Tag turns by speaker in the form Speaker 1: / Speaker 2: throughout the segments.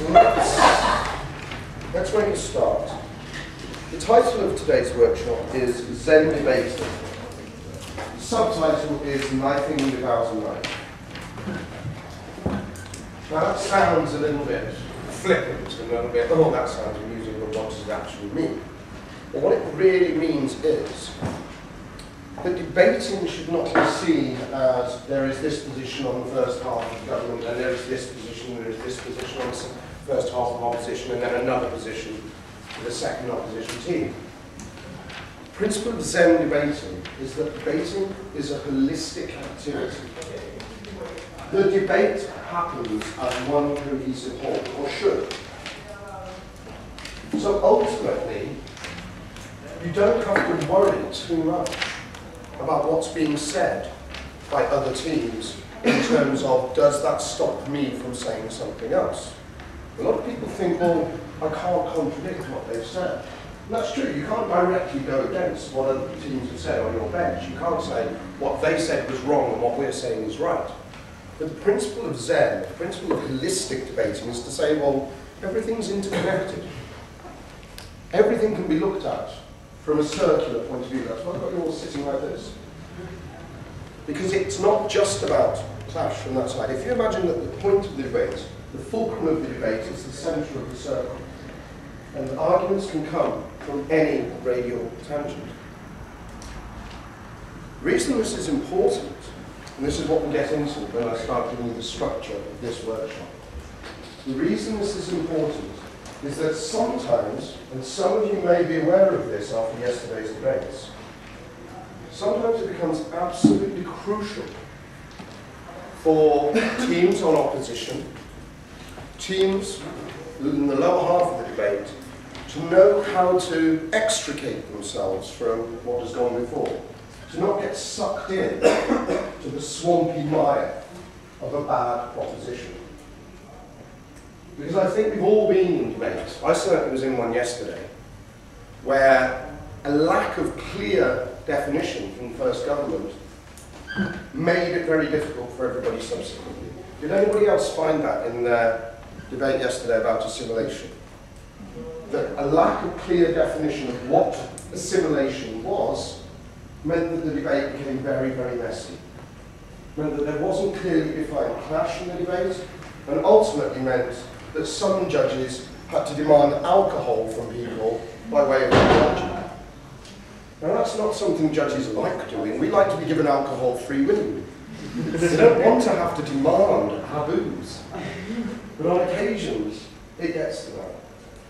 Speaker 1: Let's, let's start. The title of today's workshop is Zen Debating. The subtitle is Knifing Without a Knife. Now that sounds a little bit flippant and a little bit, oh that sounds amusing, but what does it actually mean? Well, what it really means is that debating should not be seen as there is this position on the first half of government and there is this position, there is this position on the first half of opposition and then another position for the second opposition team. The principle of Zen debating is that debating is a holistic activity. The debate happens as one cohesive whole, or should. So ultimately, you don't have to worry too much about what's being said by other teams in terms of does that stop me from saying something else? A lot of people think, well, I can't contradict what they've said. And that's true, you can't directly go against what other teams have said on your bench. You can't say what they said was wrong and what we're saying is right. But the principle of Zen, the principle of holistic debating is to say, well, everything's interconnected. Everything can be looked at from a circular point of view. That's why I've got you all sitting like this. Because it's not just about clash from that side. If you imagine that the point of the debate, the fulcrum of the debate is the centre of the circle, and the arguments can come from any radial tangent. The reason this is important, and this is what we'll get into when I start giving you the structure of this workshop, the reason this is important is that sometimes, and some of you may be aware of this after yesterday's debates, sometimes it becomes absolutely crucial for teams on opposition, teams in the lower half of the debate, to know how to extricate themselves from what has gone before, to not get sucked in to the swampy mire of a bad proposition. Because I think we've all been in debates. I certainly was in one yesterday, where a lack of clear definition from the first government made it very difficult for everybody subsequently. Did anybody else find that in the debate yesterday about assimilation? That a lack of clear definition of what assimilation was meant that the debate became very, very messy. Meant that there wasn't clearly defined clash in the debate, and ultimately meant that some judges had to demand alcohol from people by way of apology. Now that's not something judges like doing. We like to be given alcohol free willingly. they don't want to have to demand our booze. But on occasions, it gets to that.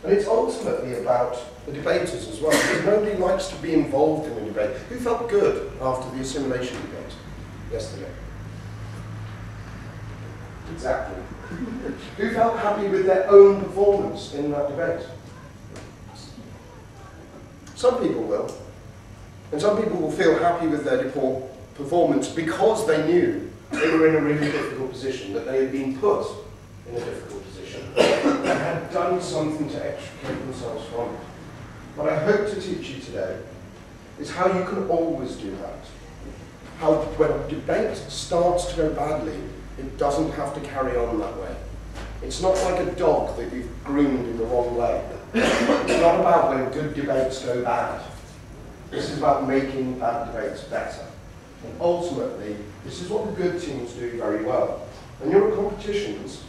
Speaker 1: And it's ultimately about the debaters as well, because nobody likes to be involved in a debate. Who felt good after the assimilation debate yesterday? Exactly. Who felt happy with their own performance in that debate? Some people will. And some people will feel happy with their performance because they knew they were in a really difficult position, that they had been put in a difficult position, and had done something to extricate themselves from it. What I hope to teach you today is how you can always do that. How when debate starts to go badly, it doesn't have to carry on that way. It's not like a dog that you've groomed in the wrong way. It's not about when good debates go bad. This is about making bad debates better. And ultimately, this is what the good teams do very well. When you're at competitions,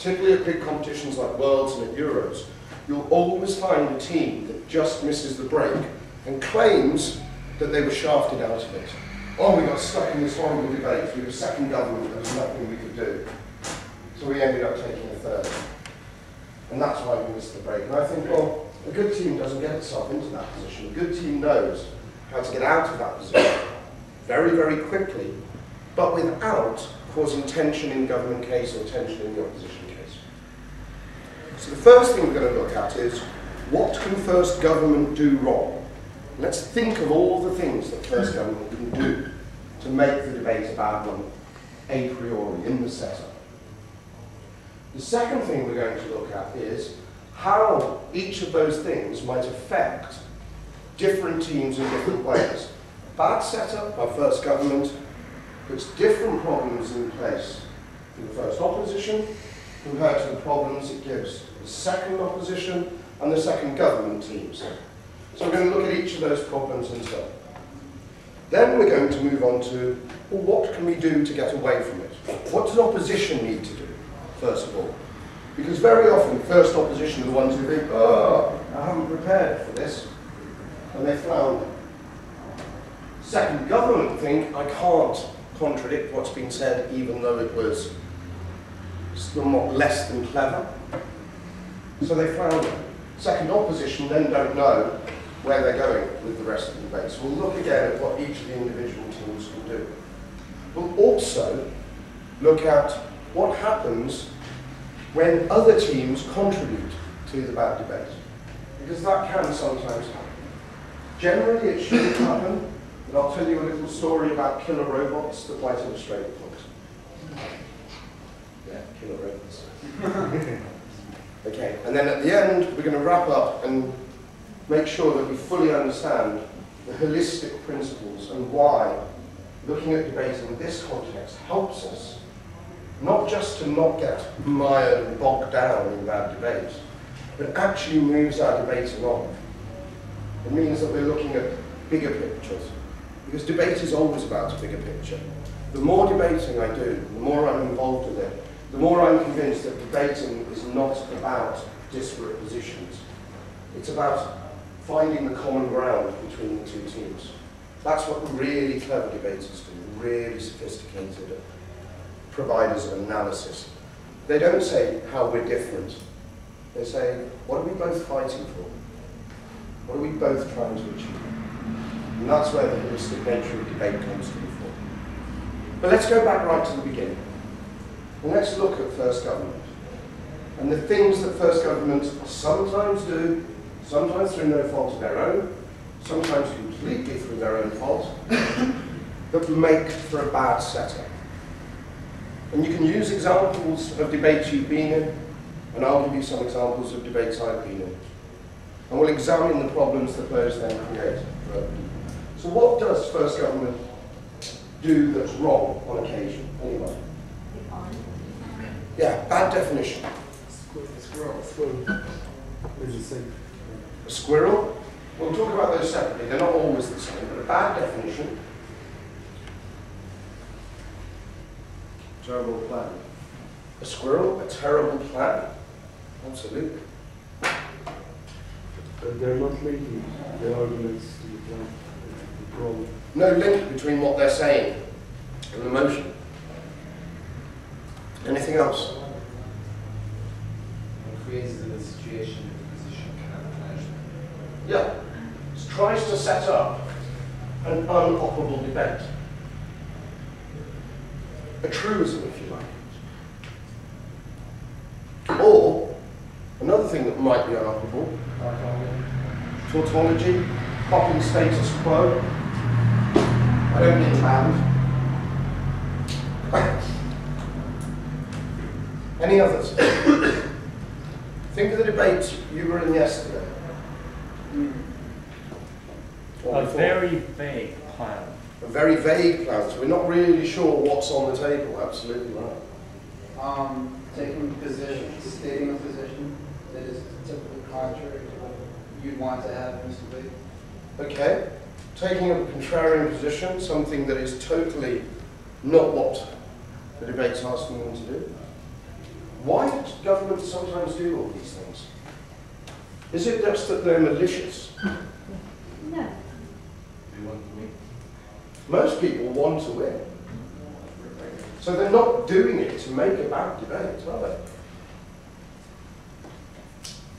Speaker 1: particularly at big competitions like Worlds and at Euros, you'll always find a team that just misses the break and claims that they were shafted out of it. Oh, we got stuck in this horrible debate. We were second government. There was nothing we could do. So we ended up taking a third. And that's why we missed the break. And I think, well, a good team doesn't get itself into that position. A good team knows how to get out of that position very, very quickly, but without causing tension in government case or tension in the opposition. So the first thing we're going to look at is what can first government do wrong? Let's think of all the things that first government can do to make the debate a bad one a priori in the setup. The second thing we're going to look at is how each of those things might affect different teams in different ways. Bad setup by first government puts different problems in place in the first opposition compared to the problems it gives the second opposition and the second government teams. So we're going to look at each of those problems in turn. Then we're going to move on to, well, what can we do to get away from it? What does opposition need to do, first of all? Because very often, first opposition are the ones who think, oh, I haven't prepared for this, and they flounder. Second, government think, I can't contradict what's been said, even though it was somewhat less than clever. So they flounder. Second, opposition then don't know where they're going with the rest of the debate. So we'll look again at what each of the individual teams can do. We'll also look at what happens when other teams contribute to the bad debate. Because that can sometimes happen. Generally, it shouldn't happen, but I'll tell you a little story about killer robots that might illustrate the point. Yeah, killer robots. okay, and then at the end, we're going to wrap up and make sure that we fully understand the holistic principles and why looking at debate in this context helps us not just to not get mired and bogged down in bad debate, but actually moves our debating on. It means that we're looking at bigger pictures, because debate is always about a bigger picture. The more debating I do, the more I'm involved in it, the more I'm convinced that debating is not about disparate positions. It's about finding the common ground between the two teams. That's what really clever debaters do, really sophisticated providers of analysis. They don't say how we're different. They say, what are we both fighting for? What are we both trying to achieve? And that's where the holistic nature of debate comes fore. But let's go back right to the beginning. And let's look at first government. And the things that first government sometimes do, sometimes through no fault of their own, sometimes completely through their own fault, that make for a bad setup. And you can use examples of debates you've been in, and I'll give you some examples of debates I've been in. And we'll examine the problems that those then create. So what does first government do that's wrong on occasion, anyway? Yeah, bad definition.
Speaker 2: A squirrel. Squirrel.
Speaker 1: A squirrel? We'll talk about those separately. They're not always the same, but a bad definition terrible plan. A squirrel, a terrible plan. Absolutely.
Speaker 2: But they're not linking the arguments to the plan, the problem.
Speaker 1: No link between what they're saying and the motion. Anything else?
Speaker 3: It creates the situation that the position cannot manage.
Speaker 1: Yeah. It tries to set up an unoperable debate. A truism, if you like. Or, another thing that might be unoperable, tautology, popping status quo. I don't mean banned. Any others? Think of the debate you were in yesterday. Or
Speaker 4: A
Speaker 1: before.
Speaker 4: very vague plan.
Speaker 1: A very vague plan, so we're not really sure what's on the table. Absolutely right.
Speaker 5: Um, taking position, stating a position that is typically contrary to what you'd want to have in this debate.
Speaker 1: Okay, taking a contrarian position, something that is totally not what the debate's asking them to do. Why do governments sometimes do all these things? Is it just that they're malicious?
Speaker 6: No.
Speaker 3: They want to win.
Speaker 1: Most people want to win. So they're not doing it to make a bad debate, are they?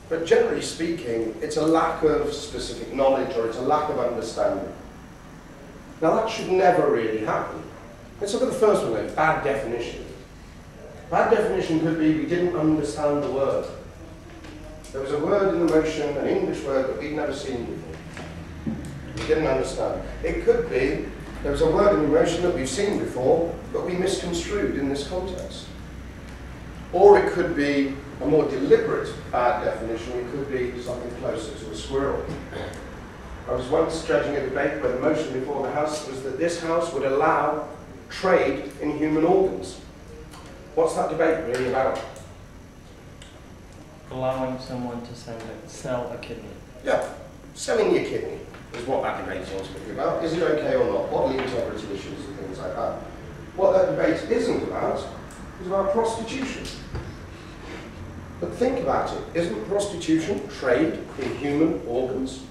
Speaker 1: But generally speaking, it's a lack of specific knowledge or it's a lack of understanding. Now that should never really happen. Let's look at the first one then, bad definition. Bad definition could be we didn't understand the word. There was a word in the motion, an English word that we'd never seen before. We didn't understand. It could be there was a word in the motion that we've seen before, but we misconstrued in this context. Or it could be a more deliberate bad definition. It could be something closer to a squirrel. I was once judging a debate where the motion before the House was that this House would allow trade in human organs. What's that debate really about?
Speaker 4: allowing someone to send a, sell a kidney.
Speaker 1: Yeah, selling your kidney is what that debate is ultimately about. Is it okay or not? what Bodily integrity issues and things like that. What that debate isn't about is about prostitution. But think about it. Isn't prostitution trade in human organs?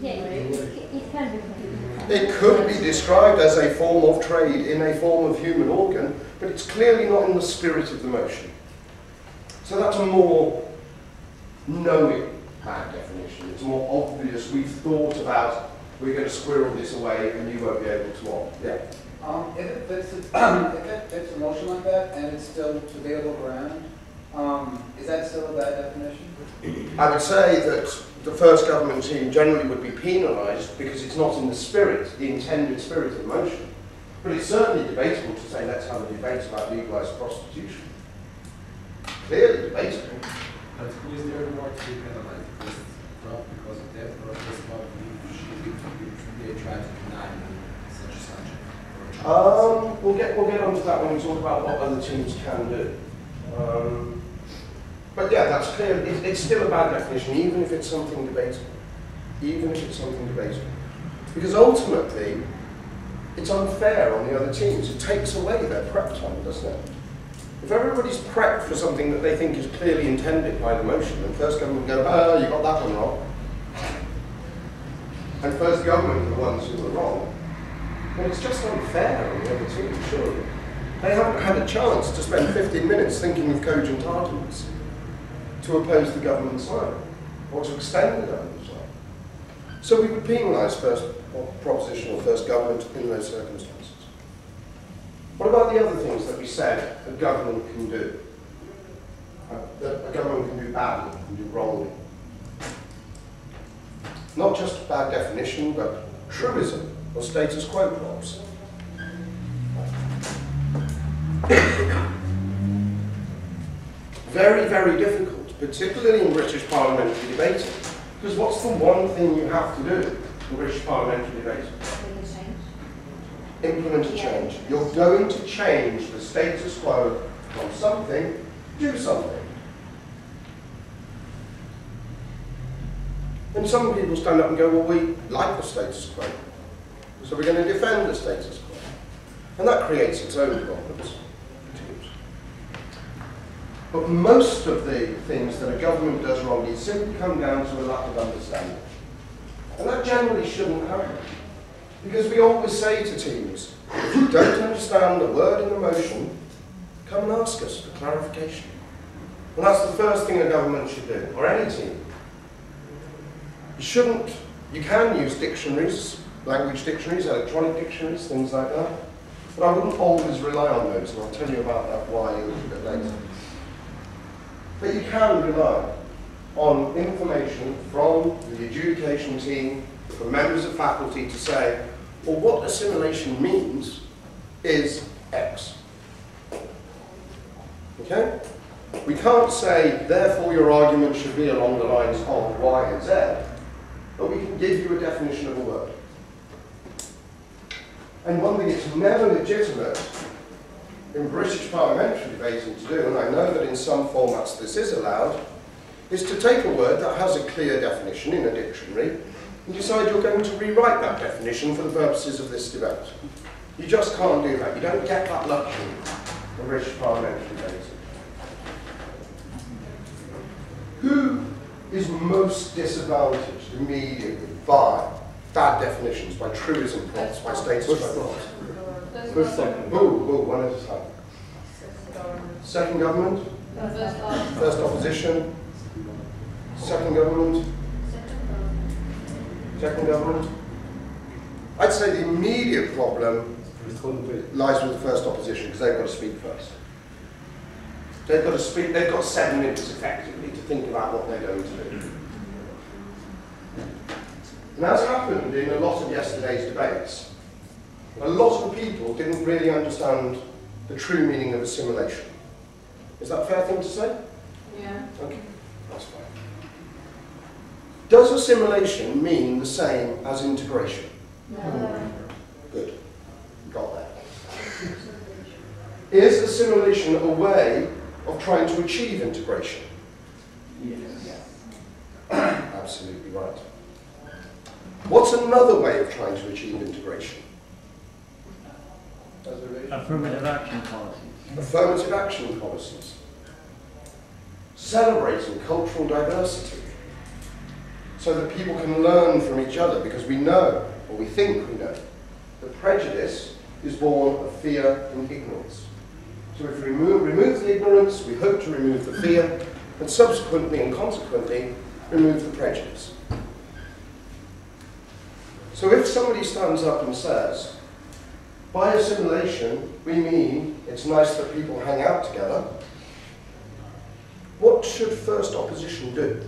Speaker 6: Yeah, it, it be.
Speaker 1: It could be described as a form of trade in a form of human organ, but it's clearly not in the spirit of the motion. So that's a more knowing bad definition. It's more obvious. We've thought about we're going to squirrel this away and you won't be able to what? Yeah.
Speaker 5: Um, if it fits, if it fits a motion like that and it's still debatable ground, um, is that still a bad definition?
Speaker 1: I would say that the first government team generally would be penalised because it's not in the spirit, the intended spirit of the motion. But it's certainly debatable to say let's have a debate about legalised prostitution. Clearly debatable.
Speaker 3: But who is there more to be penalized? Not because of that, or because not if she if they try to deny such a subject or a child?
Speaker 1: Um, we'll get we'll get onto that when we talk about what other teams can do. Um, but yeah, that's clear. It, it's still a bad definition, even if it's something debatable. Even if it's something debatable, because ultimately, it's unfair on the other teams. It takes away their prep time, doesn't it? If everybody's prepped for something that they think is clearly intended by the motion, then first government go, oh, you got that one wrong. And first government are the ones who were wrong. Well, it's just unfair on the other team, surely. They haven't had a chance to spend 15 minutes thinking of cogent arguments to oppose the government's line or to extend the government's line. So we would penalise first proposition or first government in those circumstances. What about the other things that we said a government can do? That a government can do badly, can do wrongly. Not just bad definition, but truism or status quo props. Very, very difficult, particularly in British parliamentary debating. Because what's the one thing you have to do in British parliamentary debating? Implement a change. You're going to change the status quo from something, do something. And some people stand up and go, well, we like the status quo. So we're going to defend the status quo. And that creates its own problems. But most of the things that a government does wrongly simply come down to a lack of understanding. And that generally shouldn't happen. Because we always say to teams, if you don't understand a word in the motion, come and ask us for clarification. And that's the first thing a government should do, or any team. You shouldn't, you can use dictionaries, language dictionaries, electronic dictionaries, things like that. But I wouldn't always rely on those, and I'll tell you about that why a little bit later. But you can rely on information from the adjudication team, from members of faculty to say, well, what assimilation means is X. Okay? We can't say, therefore your argument should be along the lines of Y and Z, but we can give you a definition of a word. And one thing it's never legitimate in British parliamentary debating to do, and I know that in some formats this is allowed, is to take a word that has a clear definition in a dictionary and decide you're going to rewrite that definition for the purposes of this debate. You just can't do that. You don't get that luxury in British parliamentary debating. Who is most disadvantaged immediately by bad definitions, by truism props, by status quo?
Speaker 2: First second.
Speaker 1: Boo, boo, one at a time. Second government, first opposition, second government, second government. I'd say the immediate problem
Speaker 2: First one debate.
Speaker 1: lies with the first opposition because they've got to speak first. They've got to speak, they've got seven minutes effectively to think about what they're going to do. And as happened in a lot of yesterday's debates, a lot of people didn't really understand the true meaning of assimilation. Is that a fair thing to say?
Speaker 6: Yeah.
Speaker 1: Okay, that's fine. Does assimilation mean the same as integration?
Speaker 6: No.
Speaker 1: Good. Got that. Is assimilation a way of trying to achieve integration.
Speaker 2: Yes.
Speaker 1: Absolutely right. What's another way of trying to achieve integration?
Speaker 4: Affirmative action policies.
Speaker 1: Affirmative action policies. Celebrating cultural diversity so that people can learn from each other because we know, or we think we know, that prejudice is born of fear and ignorance. So if we remove, remove the ignorance, we hope to remove the fear, and subsequently and consequently remove the prejudice. So if somebody stands up and says, by assimilation, we mean it's nice that people hang out together, what should first opposition do?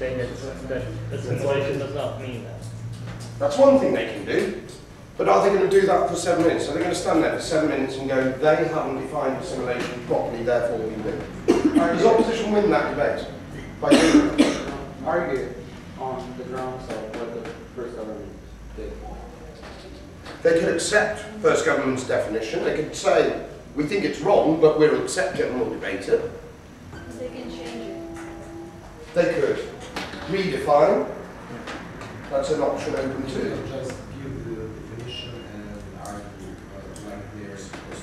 Speaker 4: Saying that, that assimilation does not mean that.
Speaker 1: That's one thing they can do. But are they going to do that for seven minutes? Are they going to stand there for seven minutes and go, they haven't defined assimilation properly, therefore we win? Does opposition win that debate? By doing that?
Speaker 5: Argue on the grounds of what the first government did.
Speaker 1: They could accept first government's definition. They could say, we think it's wrong, but we'll accept it and we'll debate it.
Speaker 6: They can change it.
Speaker 1: They could redefine. That's an option open
Speaker 3: You
Speaker 1: too.
Speaker 3: just give the definition and argue uh, like they're supposed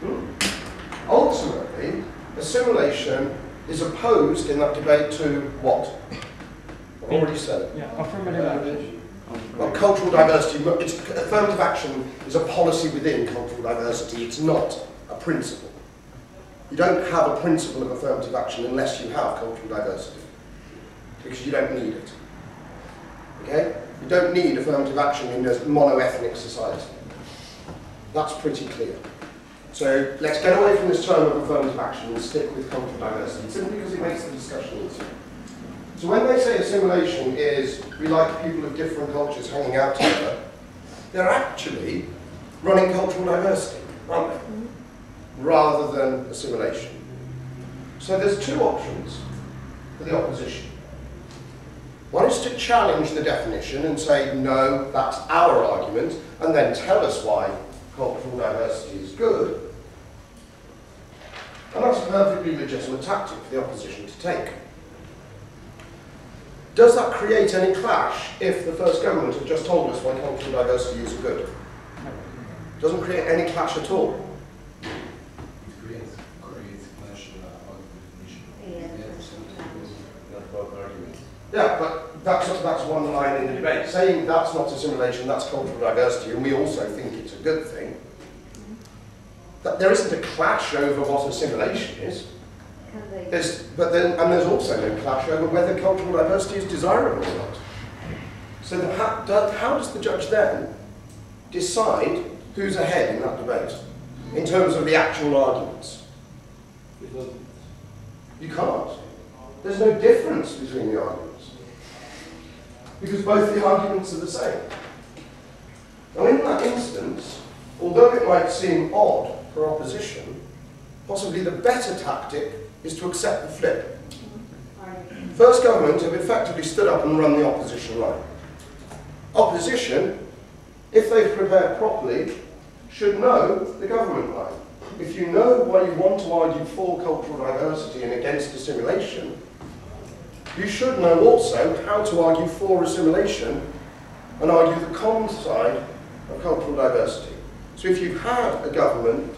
Speaker 3: to.
Speaker 1: Hmm. Ultimately, assimilation is opposed in that debate to what? I've already said it.
Speaker 4: Yeah, affirmative action.
Speaker 1: Well, cultural diversity, it's, affirmative action is a policy within cultural diversity, it's not a principle. You don't have a principle of affirmative action unless you have cultural diversity, because you don't need it. Okay? You don't need affirmative action in a mono-ethnic society. That's pretty clear. So let's get away from this term of affirmative action and stick with cultural diversity, simply because it makes the discussion easier. So when they say assimilation is we like people of different cultures hanging out together, they're actually running cultural diversity, aren't they? Mm-hmm. Rather than assimilation. So there's two options for the opposition. One is to challenge the definition and say, no, that's our argument, and then tell us why cultural diversity is good. And that's a perfectly legitimate tactic for the opposition to take. Does that create any clash if the first government had just told us why cultural diversity is good? Doesn't create any clash at all.
Speaker 3: It creates, creates clash uh, about the definition.
Speaker 6: Yeah.
Speaker 3: That's both arguments.
Speaker 1: Yeah, but that's, that's one line in the debate. Saying that's not assimilation, that's cultural diversity, and we also think it's a good thing. That there isn't a clash over what assimilation is. There's, but then, and there's also no clash over whether cultural diversity is desirable or not. So the, how, do, how does the judge then decide who's ahead in that debate in terms of the actual arguments?
Speaker 2: It doesn't.
Speaker 1: You can't. There's no difference between the arguments. Because both the arguments are the same. Now in that instance, although it might seem odd for opposition, possibly the better tactic is to accept the flip. First government have effectively stood up and run the opposition line. Opposition, if they've prepared properly, should know the government line. If you know why you want to argue for cultural diversity and against assimilation, you should know also how to argue for assimilation and argue the con side of cultural diversity. So if you've had a government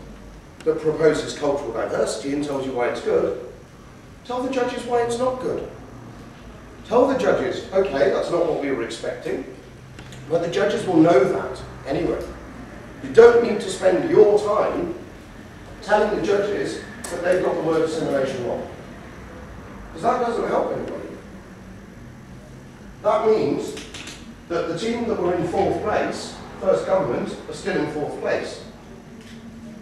Speaker 1: that proposes cultural diversity and tells you why it's good, tell the judges why it's not good. Tell the judges, okay, that's not what we were expecting, but the judges will know that anyway. You don't need to spend your time telling the judges that they've got the word assimilation wrong. Because that doesn't help anybody. That means that the team that were in fourth place, first government, are still in fourth place.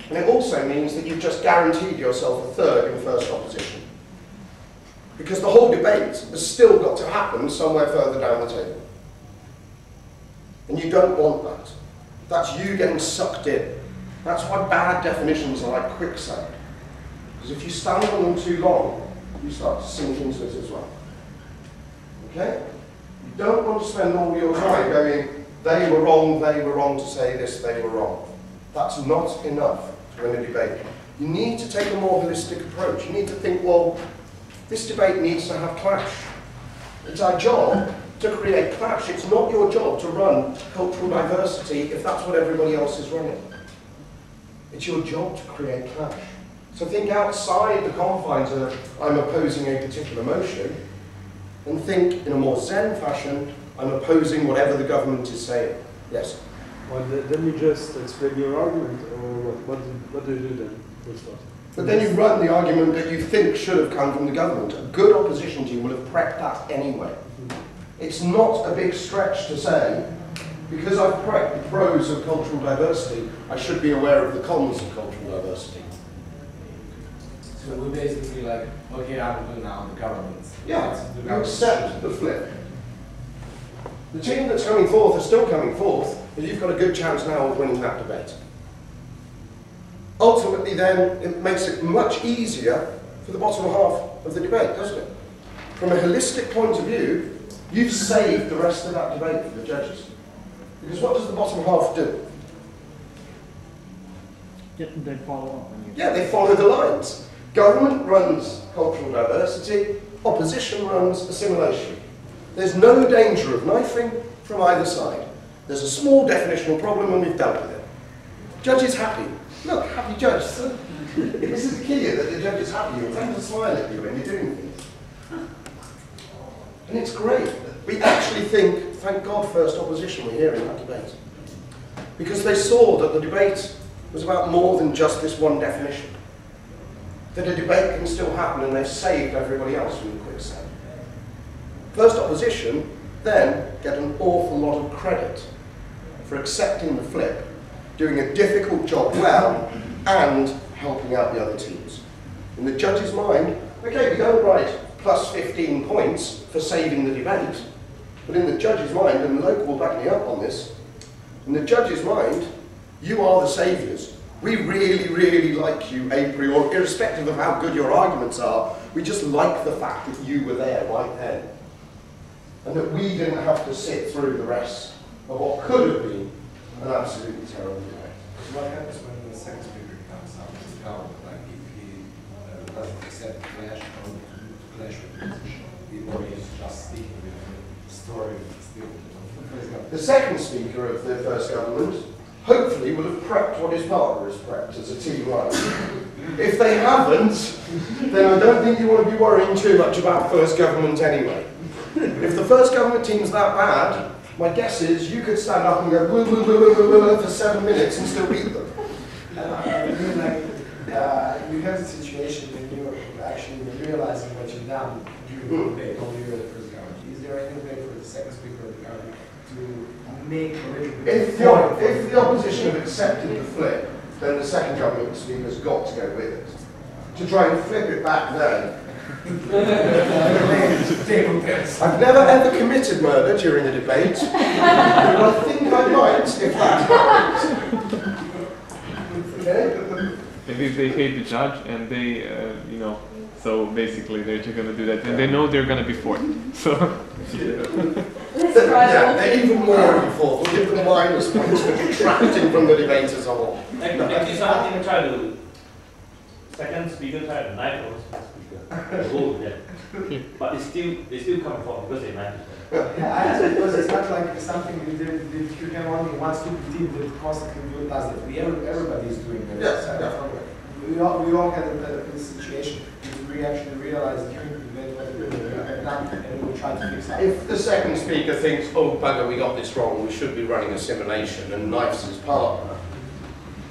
Speaker 1: And it also means that you've just guaranteed yourself a third in first opposition. Because the whole debate has still got to happen somewhere further down the table. And you don't want that. That's you getting sucked in. That's why bad definitions are like quicksand. Because if you stand on them too long, you start to sink into it as well. Okay? You don't want to spend all your time going, they were wrong, they were wrong to say this, they were wrong. That's not enough to win a debate. You need to take a more holistic approach. You need to think, well, this debate needs to have clash. It's our job to create clash. It's not your job to run cultural diversity if that's what everybody else is running. It's your job to create clash. So think outside the confines of I'm opposing a particular motion and think in a more Zen fashion, I'm opposing whatever the government is saying. Yes.
Speaker 2: Well, th- then you just explain your argument, or what, what, do, what do you do then?
Speaker 1: But then you run the argument that you think should have come from the government. A good opposition team will have prepped that anyway. Hmm. It's not a big stretch to say, because I've prepped the pros of cultural diversity, I should be aware of the cons of cultural diversity.
Speaker 3: So we're basically like, okay, I will do now the government.
Speaker 1: Yeah,
Speaker 3: The
Speaker 1: you
Speaker 3: government
Speaker 1: accept the flip. The team that's coming fourth is still coming fourth, but you've got a good chance now of winning that debate. Ultimately, then, it makes it much easier for the bottom half of the debate, doesn't it? From a holistic point of view, you've saved the rest of that debate for the judges. Because what does the bottom half do?
Speaker 4: They follow up on you.
Speaker 1: Yeah, they follow the lines. Government runs cultural diversity, opposition runs assimilation. There's no danger of knifing from either side. There's a small definitional problem and we've dealt with it. Judge is happy. Look, happy judge. this is the key that the judge is happy. Tend to smile at you when you're doing things. And it's great. We actually think, thank God first opposition were here in that debate. Because they saw that the debate was about more than just this one definition that a debate can still happen and they've saved everybody else from the quicksand. First opposition then get an awful lot of credit for accepting the flip, doing a difficult job well, and helping out the other teams. In the judge's mind, okay, we don't write plus 15 points for saving the debate, but in the judge's mind, and the Local will back me up on this, in the judge's mind, you are the saviours. We really, really like you a priori, irrespective of how good your arguments are. We just like the fact that you were there right then. And that we didn't have to sit through the rest of what could have been an absolutely terrible
Speaker 3: day. What happens when the second speaker comes up as government, like if he uh, doesn't accept clash or clash with the position, or he's just speaking with the story still, for example.
Speaker 1: The second speaker of the first government hopefully will have prepped what his partner has prepped as a team right. if they haven't, then I don't think you want to be worrying too much about first government anyway. If the first government team's that bad, my guess is you could stand up and go woo, woo, woo, woo, woo, woo, for seven minutes and still beat them.
Speaker 3: Uh, I mean, like, uh, you have the situation when you're actually realizing what you've done during the only you're the first government. Is there any way for the second speaker of the government to make a little bit
Speaker 1: If the, if the opposition have accepted the flip, then the second government speaker's got to go with it. To try and flip it back then. I've never ever committed murder during a debate, but I think I might if that happens. Okay?
Speaker 7: Maybe they hate the judge and they, uh, you know, so basically they're just gonna do that and they know they're gonna be fourth. So
Speaker 1: Yeah, they're even more involved. We'll give them minus points for detracting from the debate as a whole.
Speaker 8: Like, like this one even try to, second speaker try to knife our first speaker, go with them. But it's still, they still come forward because they manage.
Speaker 3: Yeah, I asked because it's not like something you did, that you can only one stupid team that constantly do does that. We, every- everybody is doing that.
Speaker 1: Yes,
Speaker 3: So,
Speaker 1: yeah.
Speaker 3: We all, we all had the- this situation, we actually realized during the debate what we had done, and we tried to fix it.
Speaker 1: If the second speaker thinks, oh bugger, we got this wrong, we should be running assimilation and knifes his partner,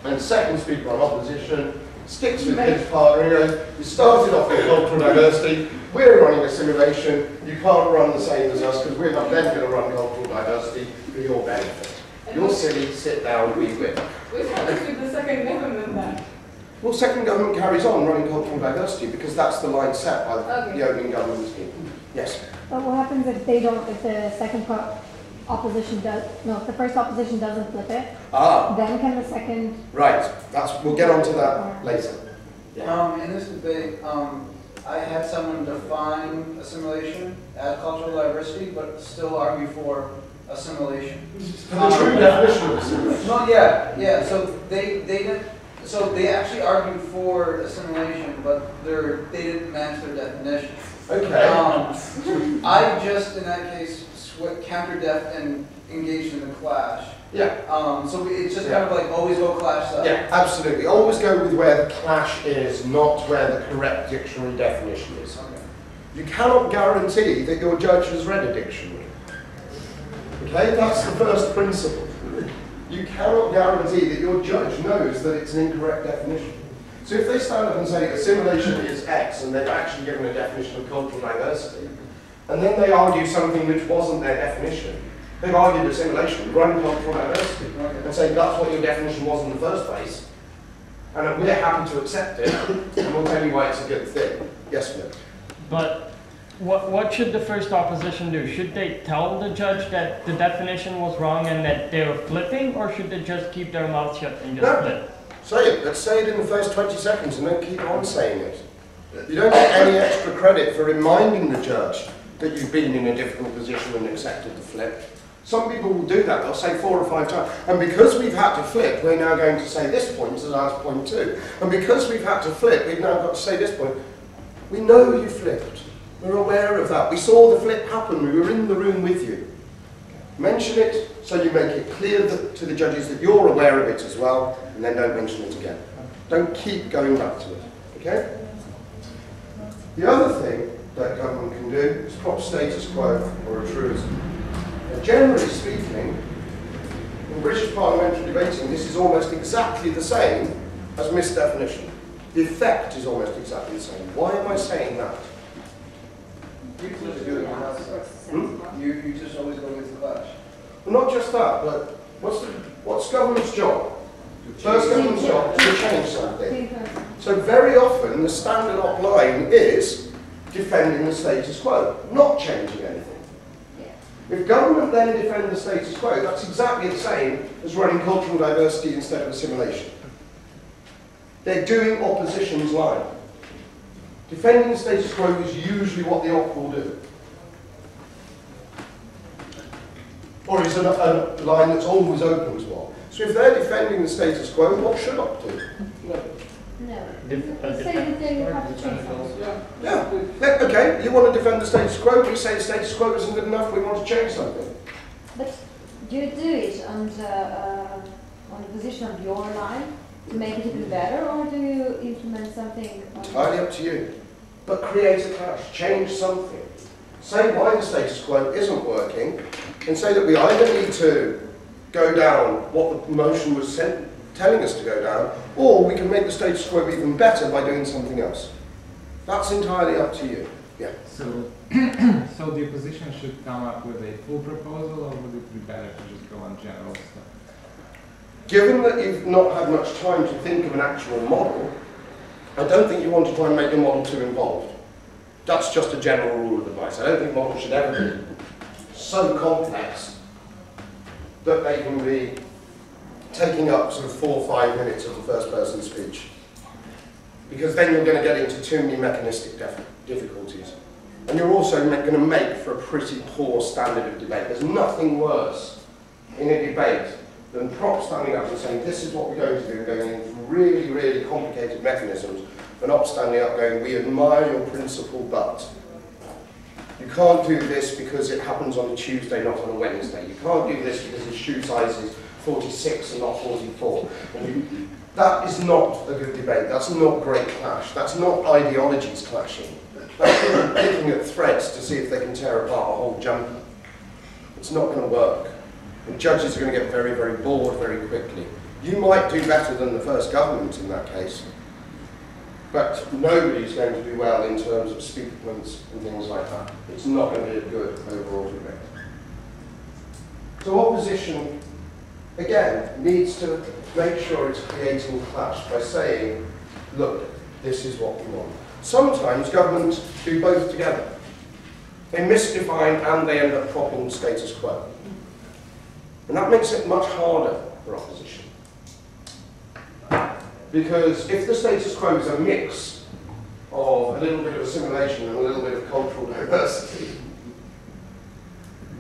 Speaker 1: and second speaker on opposition sticks with his partner and goes, you started off with cultural diversity, we're running assimilation, you can't run the same as us because we're not then going to run cultural diversity for your benefit. You're silly, sit down, we win.
Speaker 9: We've had this with the second government then.
Speaker 1: Well, second government carries on running cultural diversity because that's the line set by the-
Speaker 9: Okay.
Speaker 1: the opening government scheme. Yes.
Speaker 10: But what happens if they don't, if the second pro- opposition does, no, if the first opposition doesn't flip it,
Speaker 1: Ah,
Speaker 10: then can the second,
Speaker 1: right. That's, we'll get onto that later.
Speaker 5: Um, in this debate, um, I had someone define assimilation as cultural diversity, but still argue for assimilation.
Speaker 1: For the true definition of assimilation.
Speaker 5: No, yeah, yeah, so they, they didn't, So they actually argued for assimilation, but they're, they didn't match their definition.
Speaker 1: Okay.
Speaker 5: Um, I just, in that case, sw- counter def and engaged in a clash.
Speaker 1: Yeah.
Speaker 5: Um, so it's just kind of like always go clash side.
Speaker 1: Yeah, absolutely. Always go with where the clash is, not where the correct dictionary definition is.
Speaker 5: Okay.
Speaker 1: You cannot guarantee that your judge has read a dictionary. Okay, that's the first principle. You cannot guarantee that your judge knows that it's an incorrect definition. So if they stand up and say assimilation is X and they've actually given a definition of cultural diversity, and then they argue something which wasn't their definition, they've argued assimilation, run cultural diversity, and say that's what your definition was in the first place, and we're happy to accept it, and we'll tell you why it's a good thing. Yes, Philip?
Speaker 4: But what, what should the first opposition do? Should they tell the judge that the definition was wrong and that they were flipping, or should they just keep their mouth shut and just
Speaker 1: No.
Speaker 4: flip?
Speaker 1: Say it. Let's say it in the first 20 seconds and then keep on saying it. You don't get any extra credit for reminding the judge that you've been in a difficult position and accepted the flip. Some people will do that. They'll say four or five times. And because we've had to flip, we're now going to say this point as our point two. And because we've had to flip, we've now got to say this point. We know you flipped. We're aware of that. We saw the flip happen. We were in the room with you. Mention it so you make it clear that, to the judges that you're aware of it as well, and then don't mention it again. Don't keep going back to it. Okay? The other thing that government can do is prop status quo or a truism. Now, generally speaking, in British parliamentary debating, this is almost exactly the same as misdefinition. The effect is almost exactly the same. Why am I saying that?
Speaker 5: You just do it.
Speaker 1: Hmm?
Speaker 5: You, you just always go with the clash.
Speaker 1: Well, not just that, but what's, the, what's government's job? First government's job is to change something. So very often the standard op line is defending the status quo, not changing anything. If government then defend the status quo, that's exactly the same as running cultural diversity instead of assimilation. They're doing opposition's line. Defending the status quo is usually what the op will do. Or is a, a line that's always open to op. So if they're defending the status quo, what should op do?
Speaker 6: No.
Speaker 4: Def-
Speaker 6: Let's say that they have to change something.
Speaker 1: Yeah. Let- Okay, you want to defend the status quo, we say the status quo isn't good enough, we want to change something.
Speaker 6: But do you do it on the, uh, on the position of your line to make it even better, or do you implement something? on-
Speaker 1: Entirely up to you. But create a clash, change something. Say why the status quo isn't working, and say that we either need to go down what the motion was sent, telling us to go down, or we can make the status quo even better by doing something else. That's entirely up to you. Yeah.
Speaker 11: So, so the opposition should come up with a full proposal, or would it be better to just go on general stuff?
Speaker 1: Given that you've not had much time to think of an actual model, I don't think you want to try and make your model too involved. That's just a general rule of advice. I don't think models should ever be so complex that they can be taking up sort of four or five minutes of the first person speech. Because then you're going to get into too many mechanistic difficulties. And you're also going to make for a pretty poor standard of debate. There's nothing worse in a debate than prop standing up and saying, this is what we're going to do, going into really, really complicated mechanisms, and not standing up going, we admire your principle, but you can't do this because it happens on a Tuesday, not on a Wednesday. You can't do this because his shoe size is 46 and not 44. And you- that is not a good debate. That's not great clash. That's not ideologies clashing. That's picking at threads to see if they can tear apart a whole jumper. It's not going to work. And judges are going to get very, very bored very quickly. You might do better than the first government in that case, but nobody's going to do well in terms of speakments and things like that. It's not going to be a good overall debate. So opposition, again, needs to make sure it's creating clash by saying, look, this is what we want. Sometimes governments do both together. They misdefine and they end up propping the status quo. And that makes it much harder for opposition. Because if the status quo is a mix of a little bit of assimilation and a little bit of cultural diversity,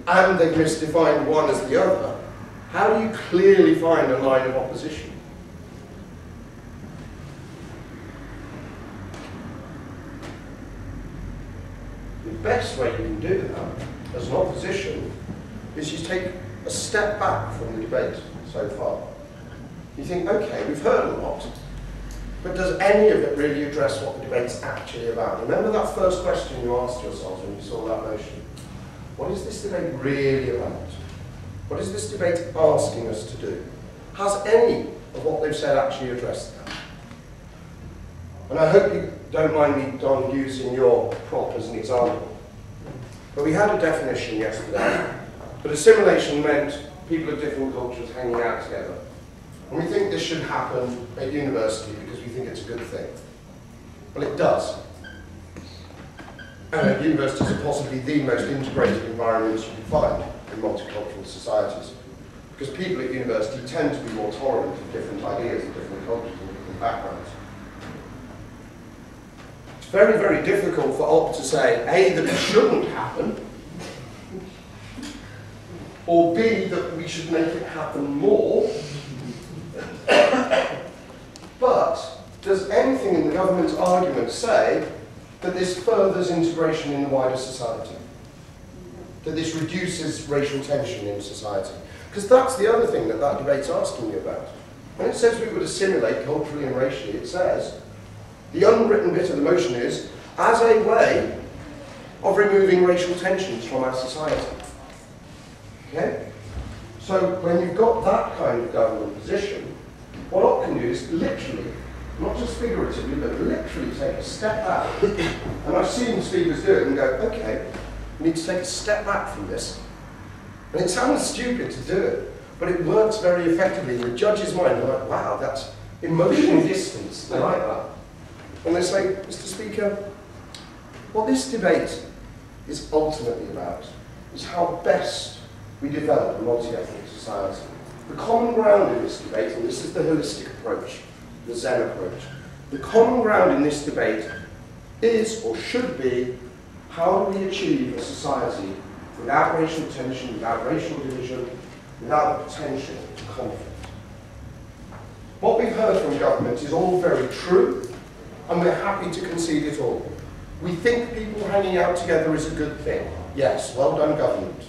Speaker 1: and they've misdefined one as the other, how do you clearly find a line of opposition? The best way you can do that as an opposition is you take a step back from the debate so far. You think, okay, we've heard a lot, but does any of it really address what the debate's actually about? Remember that first question you asked yourselves when you saw that motion? What is this debate really about? What is this debate asking us to do? Has any of what they've said actually addressed that? And I hope you don't mind me, Don, using your prop as an example. But we had a definition yesterday, but assimilation meant people of different cultures hanging out together. And we think this should happen at university because we think it's a good thing. Well, it does. And universities are possibly the most integrated environments you can find in multicultural societies. Because people at university tend to be more tolerant of different ideas and different cultures and different backgrounds. It's very, very difficult for Op to say, A, that it shouldn't happen, or B, that we should make it happen more. But does anything in the government's argument say that this furthers integration in the wider society? That this reduces racial tension in society? Because that's the other thing that that debate's asking you about. When it says we would assimilate culturally and racially, it says the unwritten bit of the motion is as a way of removing racial tensions from our society. Okay? So when you've got that kind of government position, what Opt can do is literally, not just figuratively, but literally take a step back. and I've seen speakers do it and go, okay, we need to take a step back from this. And it sounds stupid to do it, but it works very effectively. The judge's mind, they're like, wow, that's emotional distance. They like that. And they say, Mr. Speaker, what this debate is ultimately about is how best we develop a multi-ethnic society. The common ground in this debate, and this is the holistic approach, the Zen approach, the common ground in this debate is or should be how do we achieve a society without racial tension, without racial division, without the potential to conflict. What we've heard from government is all very true, and we're happy to concede it all. We think people hanging out together is a good thing. Yes, well done government.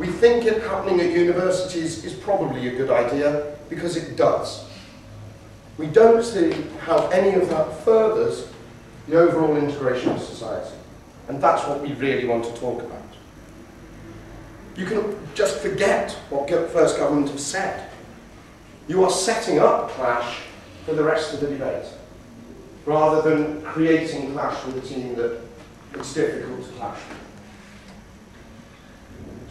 Speaker 1: We think it happening at universities is probably a good idea because it does. We don't see how any of that furthers the overall integration of society. And that's what we really want to talk about. You can just forget what First Government have said. You are setting up clash for the rest of the debate, rather than creating clash with a team that it's difficult to clash with.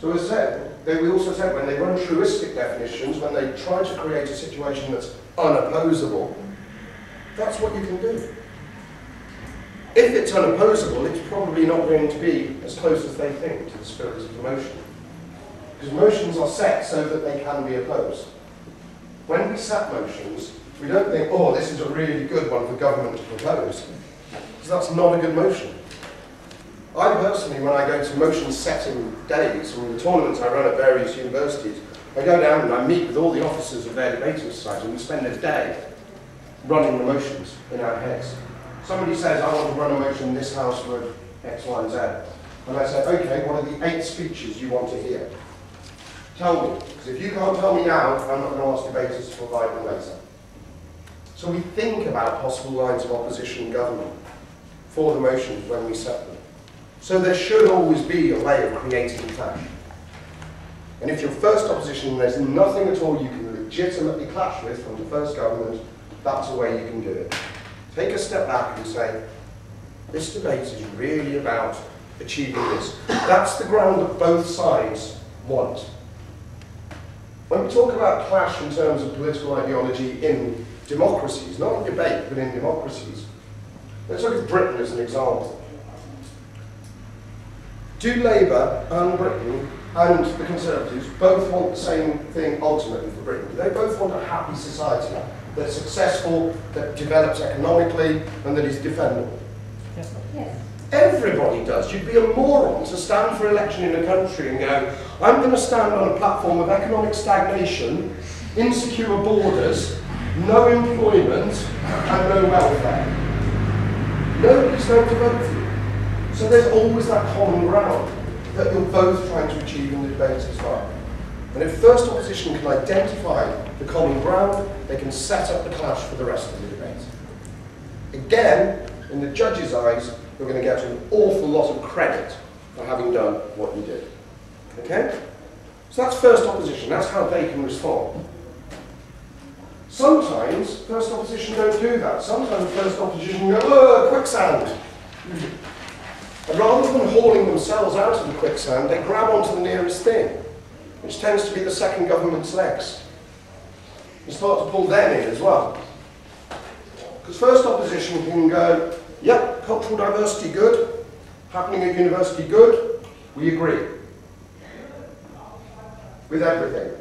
Speaker 1: So as I said, they, we also said when they run truistic definitions, when they try to create a situation that's unopposable, that's what you can do. If it's unopposable, it's probably not going to be as close as they think to the spirit of the motion. Because motions are set so that they can be opposed. When we set motions, we don't think, oh, this is a really good one for government to propose. Because that's not a good motion. I personally, when I go to motion setting days and the tournaments I run at various universities, I go down and I meet with all the officers of their debating society and we spend a day running the motions in our heads. Somebody says, I want to run a motion in this house for X, Y, and Z. And I say, okay, what are the eight speeches you want to hear? Tell me, because if you can't tell me now, I'm not going to ask debaters to provide them later. So we think about possible lines of opposition government for the motions when we set them. So there should always be a way of creating clash. And if your first opposition, there's nothing at all you can legitimately clash with from the first government, that's a way you can do it. Take a step back and say, this debate is really about achieving this. That's the ground that both sides want. When we talk about clash in terms of political ideology in democracies, not in debate, but in democracies, let's look at Britain as an example. Do Labour and Britain and the Conservatives both want the same thing ultimately for Britain? Do they both want a happy society that's successful, that develops economically, and that is defendable?
Speaker 6: Yes.
Speaker 1: Everybody does. You'd be a moron to stand for election in a country and go, I'm going to stand on a platform of economic stagnation, insecure borders, no employment, and no welfare. Nobody's going to vote for you. So there's always that common ground that you're both trying to achieve in the debate as well. And if first opposition can identify the common ground, they can set up the clash for the rest of the debate. Again, in the judge's eyes, you're going to get an awful lot of credit for having done what you did. Okay? So that's first opposition. That's how they can respond. Sometimes first opposition don't do that. Sometimes first opposition go, oh, quicksand. And rather than hauling themselves out of the quicksand, they grab onto the nearest thing, which tends to be the second government's legs. And start to pull them in as well. Because first opposition can go, yep, cultural diversity good, happening at university good, we agree. With everything.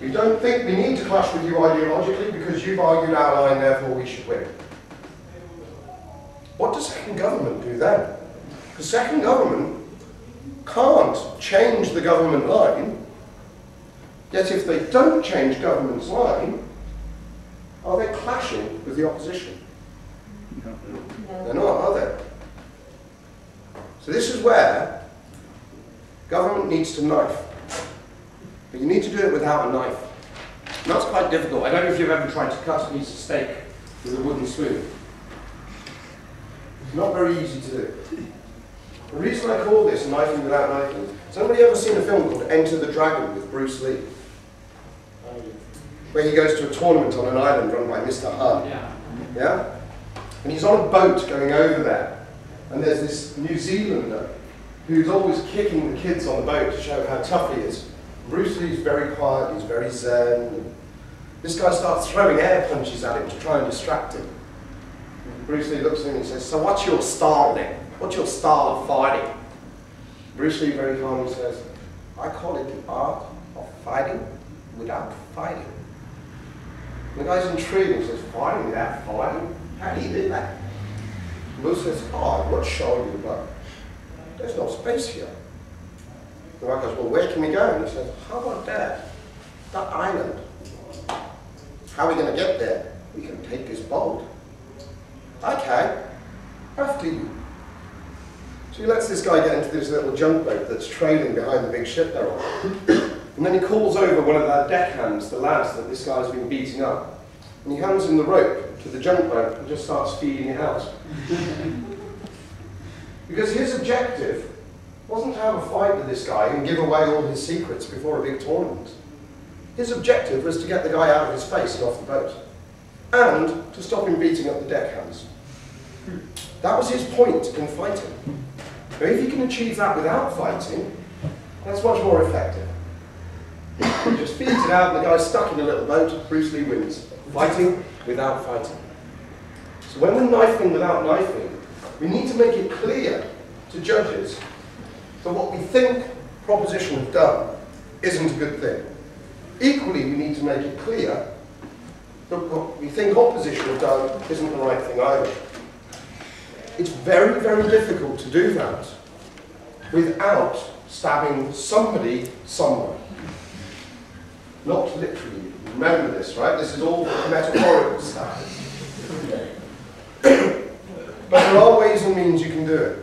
Speaker 1: We don't think we need to clash with you ideologically because you've argued our line, therefore we should win. What does second government do then? Because second government can't change the government line, yet if they don't change government's line, are they clashing with the opposition? No. They're not, are they? So this is where government needs to knife. But you need to do it without a knife. And that's quite difficult. I don't know if you've ever tried to cut a piece of steak with a wooden spoon. It's not very easy to do. The reason I call this knifing without knifing, has anybody ever seen a film called Enter the Dragon with Bruce Lee? Where he goes to a tournament on an island run by Mr. Han.
Speaker 11: Yeah.
Speaker 1: Yeah? And he's on a boat going over there. And there's this New Zealander who's always kicking the kids on the boat to show how tough he is. Bruce Lee's very quiet, he's very zen. This guy starts throwing air punches at him to try and distract him. Bruce Lee looks at him and says, So what's your style then? What's your style of fighting? Bruce Lee very calmly says, I call it the art of fighting without fighting. The guy's intrigued and says, Fighting without fighting? How do you do that? Bruce says, Oh, I'm not showing you, but there's no space here. The guy goes, Well, where can we go? And he says, How about that? That island. How are we going to get there? We can take this boat. Okay, after you. So he lets this guy get into this little junk boat that's trailing behind the big ship they're on. and then he calls over one of the deckhands, the lads that this guy's been beating up. And he hands him the rope to the junk boat and just starts feeding it out. because his objective wasn't to have a fight with this guy and give away all his secrets before a big tournament. His objective was to get the guy out of his face and off the boat. And to stop him beating up the deckhands. That was his point in fighting. Now, if you can achieve that without fighting, that's much more effective. He just feeds it out, and the guy's stuck in a little boat, Bruce Lee wins. Fighting without fighting. So when we're knifing without knifing, we need to make it clear to judges that what we think proposition have done isn't a good thing. Equally, we need to make it clear that what we think opposition have done isn't the right thing either. It's very, very difficult to do that without stabbing somebody somewhere. Not literally. Remember this, right? This is all metaphorical stuff. but there are ways and means you can do it.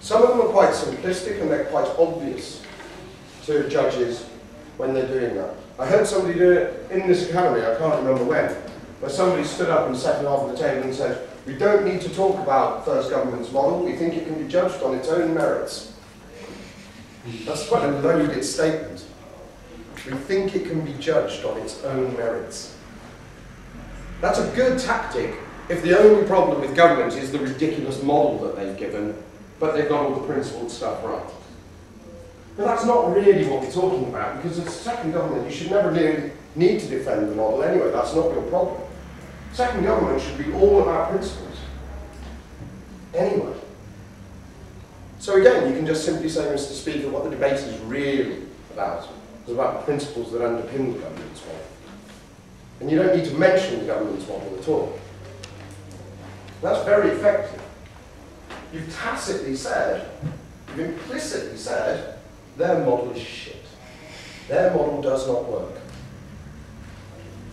Speaker 1: Some of them are quite simplistic and they're quite obvious to judges when they're doing that. I heard somebody do it in this academy, I can't remember when, where somebody stood up and sat off the table and said, we don't need to talk about First Government's model, we think it can be judged on its own merits. That's quite a loaded statement. We think it can be judged on its own merits. That's a good tactic if the only problem with government is the ridiculous model that they've given, but they've got all the principled stuff right. But that's not really what we're talking about, because as a second government, you should never really need to defend the model anyway. That's not your problem. Second government should be all about principles. Anyway. So again, you can just simply say, Mr. Speaker, what the debate is really about. It's about the principles that underpin the government's model. And you don't need to mention the government's model at all. That's very effective. You've tacitly said, you've implicitly said, their model is shit. Their model does not work.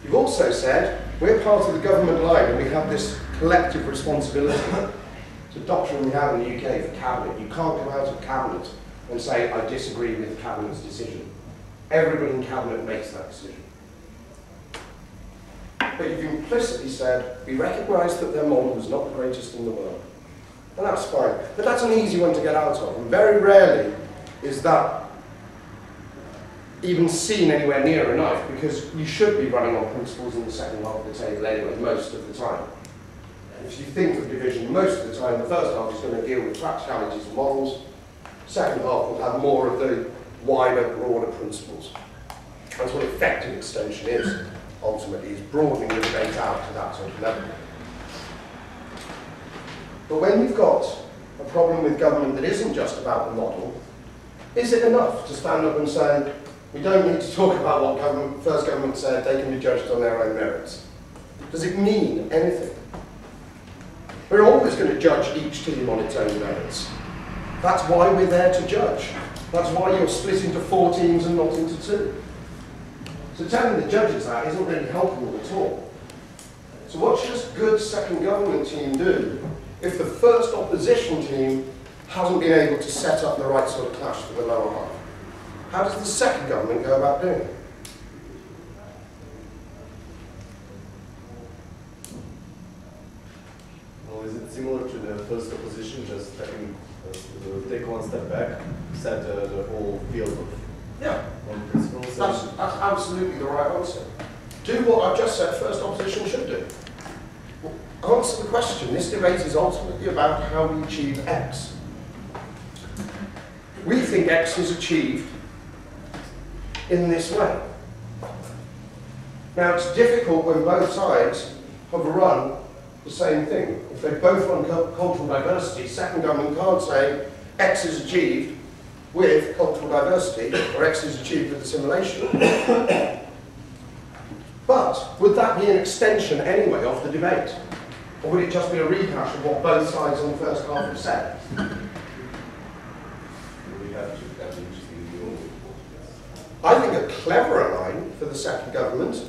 Speaker 1: You've also said, we're part of the government line and we have this collective responsibility. It's a doctrine we have in the UK for cabinet. You can't come out of cabinet and say, I disagree with cabinet's decision. Everybody in cabinet makes that decision. But you've implicitly said, we recognise that their model was not the greatest in the world. And that's fine. But that's an easy one to get out of. And very rarely is that even seen anywhere near a knife because you should be running on principles in the second half of the table anyway, most of the time. If you think of division, most of the time the first half is going to deal with practicalities and models, second half will have more of the wider, broader principles. That's what effective extension is, ultimately, is broadening the debate out to that sort of level. But when you've got a problem with government that isn't just about the model, is it enough to stand up and say, we don't need to talk about what government, first government said, they can be judged on their own merits? Does it mean anything? We're always going to judge each team on its own merits. That's why we're there to judge. That's why you're split into four teams and not into two. So telling the judges that isn't really helpful at all. So what should a good second government team do if the first opposition team hasn't been able to set up the right sort of clash for the lower half? How does the second government go about doing it?
Speaker 12: Well, is it similar to the first opposition, just taking, uh, take one step back, set uh, the whole field of
Speaker 1: Yeah. That's, that's absolutely the right answer. Do what I've just said first opposition should do. Answer the question. This debate is ultimately about how we achieve X. We think X is achieved in this way. Now, it's difficult when both sides have run the same thing. If they both run cultural diversity, second government can't say X is achieved with cultural diversity or X is achieved with assimilation. but would that be an extension anyway of the debate? Or would it just be a rehash of what both sides on the first half have said?
Speaker 12: We have to have an interesting view.
Speaker 1: I think a cleverer line for the second government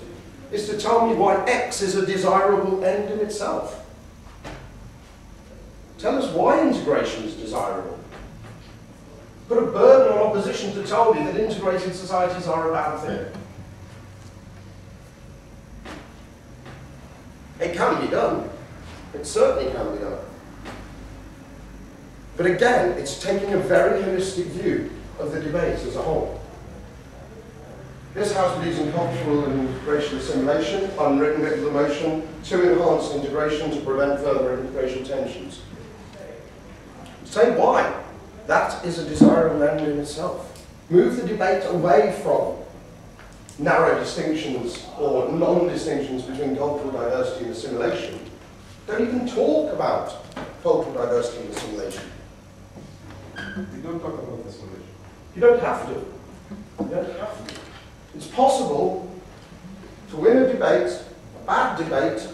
Speaker 1: is to tell me why X is a desirable end in itself. Tell us why integration is desirable. Put a burden on opposition to tell me that integrated societies are a bad thing. It can be done. It certainly can be done. But again, it's taking a very holistic view of the debate as a whole. This House believes in cultural and racial assimilation, unwritten bit of the motion, to enhance integration to prevent further integration tensions. Say why. That is a desirable end in itself. Move the debate away from narrow distinctions or non-distinctions between cultural diversity and assimilation. Don't even talk about cultural diversity and assimilation.
Speaker 12: We don't talk about assimilation.
Speaker 1: You don't have to. You don't have to. It's possible to win a debate, a bad debate,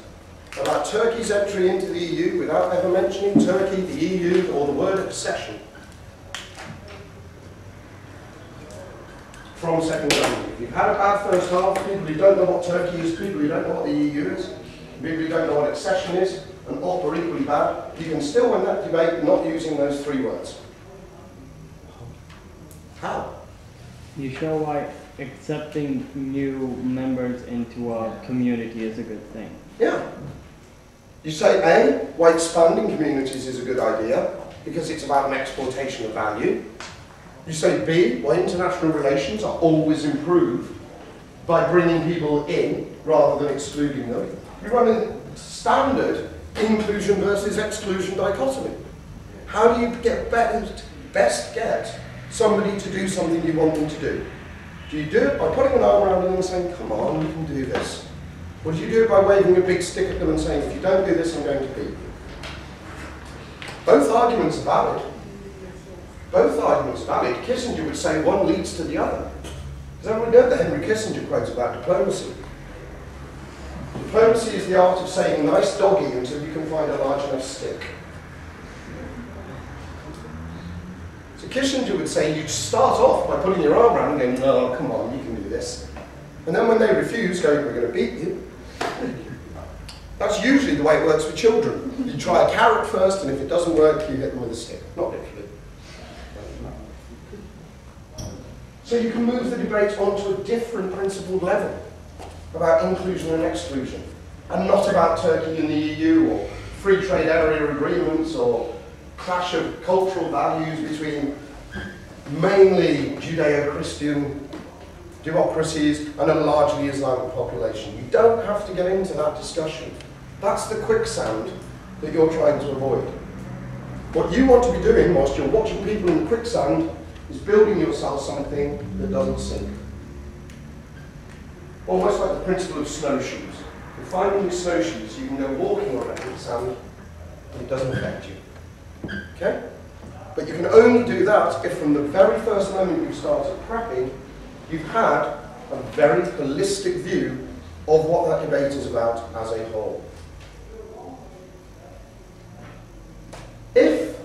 Speaker 1: about Turkey's entry into the EU without ever mentioning Turkey, the EU, or the word accession. From second round. If you've had a bad first half, people who don't know what Turkey is, people who don't know what the EU is, people who don't know what accession is, and op are equally bad, you can still win that debate not using those three words. How?
Speaker 4: You show why accepting new members into a community is a good thing.
Speaker 1: Yeah. You say A, why expanding communities is a good idea, because it's about an exploitation of value. You say B, why international relations are always improved by bringing people in rather than excluding them. You run a standard inclusion versus exclusion dichotomy. How do you get best, best get somebody to do something you want them to do? Do you do it by putting an arm around them and saying, come on, you can do this? Or do you do it by waving a big stick at them and saying, if you don't do this, I'm going to beat you? Both arguments are valid. Both arguments are valid. Kissinger would say one leads to the other. Does everyone know the Henry Kissinger quote about diplomacy? Diplomacy is the art of saying nice doggy until you can find a large enough stick. Kissinger would say you start off by putting your arm around and going, no, come on, you can do this. And then when they refuse, going, we're going to beat you. That's usually the way it works with children. You try a carrot first, and if it doesn't work, you hit them with a stick. Not literally. So you can move the debate onto a different principled level about inclusion and exclusion, and not about Turkey and the EU or free trade area agreements or clash of cultural values between mainly Judeo-Christian democracies and a largely Islamic population. You don't have to get into that discussion. That's the quicksand that you're trying to avoid. What you want to be doing whilst you're watching people in the quicksand is building yourself something that doesn't sink. Almost like the principle of snowshoes. You're finding your snowshoes, you can go walking on that quicksand and it doesn't affect you. Okay? But you can only do that if from the very first moment you've started prepping, you've had a very holistic view of what that debate is about as a whole. If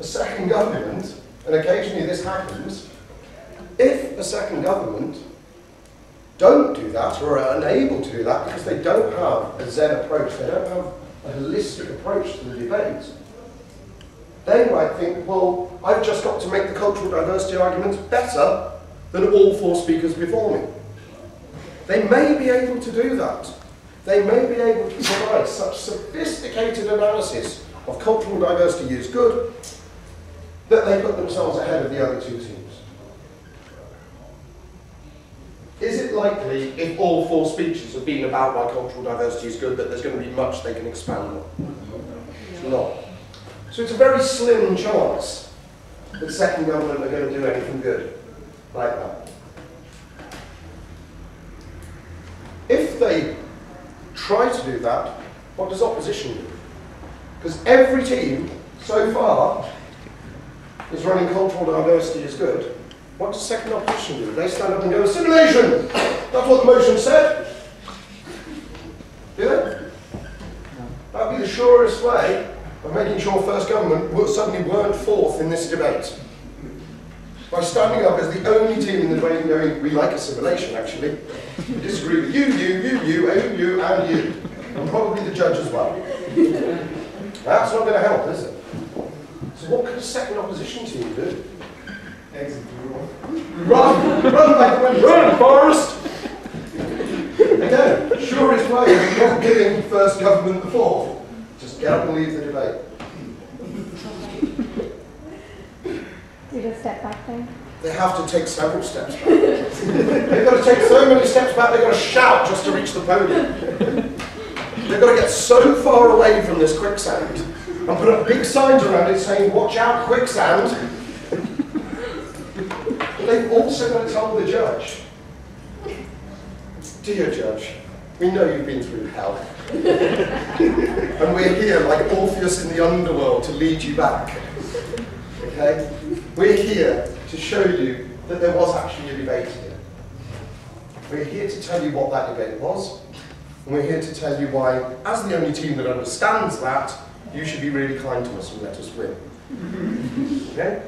Speaker 1: a second government, and occasionally this happens, if a second government don't do that or are unable to do that because they don't have a Zen approach, they don't have a holistic approach to the debate, they might think, well, I've just got to make the cultural diversity argument better than all four speakers before me. They may be able to do that. They may be able to provide such sophisticated analysis of cultural diversity is good that they put themselves ahead of the other two teams. Is it likely, if all four speeches have been about why cultural diversity is good, that there's going to be much they can expand on? It's not. So it's a very slim chance that second government are going to do anything good like that. If they try to do that, what does opposition do? Because every team so far is running cultural diversity is good. What does second opposition do? They stand up and go, assimilation! That's what the motion said. Do they? That would be the surest way of making sure first government suddenly weren't fourth in this debate. By standing up as the only team in the debate and going, we like assimilation actually. We disagree with you, you, you, you, you, you, and you. And probably the judge as well. That's not going to help, is it? So what could a second opposition team do?
Speaker 3: Exit the room.
Speaker 1: Run! Run like the! Run, Forrest! Again, surest way of not giving first government the fourth. Just get up and leave the debate.
Speaker 10: You just step back there.
Speaker 1: They have to take several steps back. they've got to take so many steps back, they've got to shout just to reach the podium. They've got to get so far away from this quicksand and put up big signs around it saying, watch out, quicksand. But they've also got to tell the judge, dear judge, we know you've been through hell. and we're here like Orpheus in the underworld to lead you back. Okay? We're here to show you that there was actually a debate here. We're here to tell you what that debate was, and we're here to tell you why, as the only team that understands that, you should be really kind to us and let us win. Okay?